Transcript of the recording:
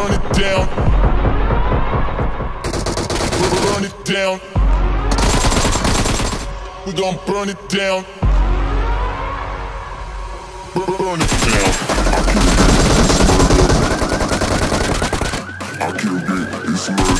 burn it down. Burn it down. We gon' burn it down. Burn it down. I killed it, it's murder. I